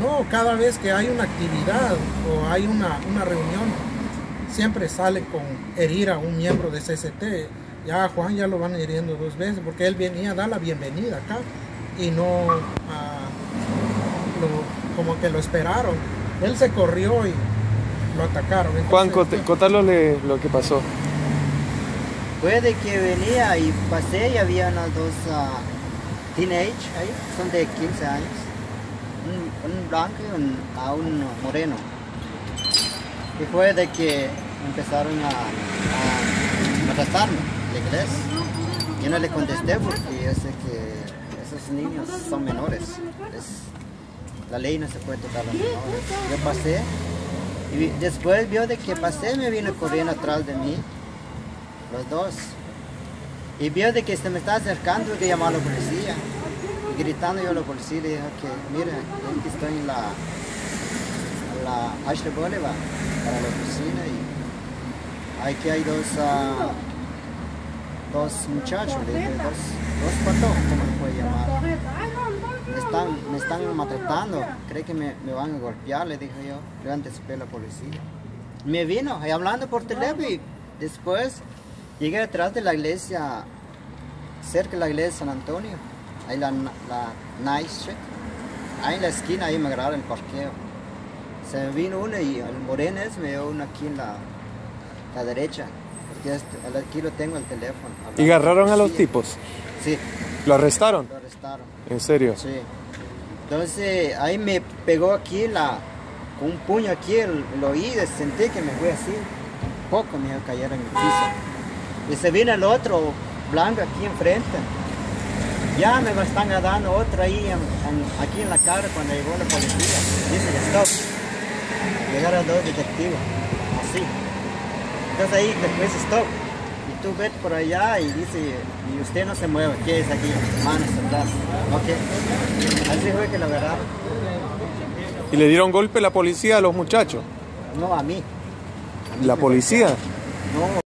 No, cada vez que hay una actividad o hay una, una reunión, siempre sale con herir a un miembro de CCT. Ya a Juan ya lo van hiriendo dos veces porque él venía a dar la bienvenida acá y no ah, lo- como que lo esperaron. Él se corrió y lo atacaron. Juan, Entonces, cont- contarle lo que pasó. Puede que venía y pasé y había unos dos ah, teenage ahí, son de 15 años. Un, blanco y un, a un moreno. Y fue de que empezaron a, a en inglés. Yo no le contesté porque yo sé que esos niños son menores. Es- la ley no se puede tocar a los menores. Yo pasé y después vio de que pasé me vino corriendo atrás de mí los dos. Y vio de que se me está acercando y que llamó a la policía. Gritando yo a la policía le dije que, mira, aquí estoy en la, la Ashley Boulevard para la oficina y aquí hay dos, ah, dos muchachos, dos, dos como se puede llamar. Me están, me están maltratando, cree que me, me van a golpear, le dije yo. Yo anticipé a la policía. Me vino y hablando por teléfono y después llegué detrás de la iglesia, cerca de la iglesia de San Antonio, ahí la, la Nice Street. Ahí en la esquina, ahí me agarraron el parqueo. Se me vino uno y el moreno ese me dio uno aquí en la, la derecha. Porque este- aquí lo tengo el teléfono. ¿Y agarraron a los tipos? Sí, ¿Lo arrestaron? lo arrestaron. ¿En serio? Sí. Entonces ahí me pegó aquí la, con un puño aquí el, el oído, sentí que me fue así, un poco me iba a caer en el piso. Y se vino el otro blanco aquí enfrente. Ya me están dando otro ahí en- en- aquí en la cara cuando llegó la policía. Dice stop. Llegaron dos detectives, así. Entonces ahí después stop. Y tú ves por allá y dice, y usted no se mueve, ¿qué es aquí? Manos atrás. Ok. Así fue que lo agarraron. ¿Y le dieron golpe la policía a los muchachos? No, a mí. A mí ¿La policía? No,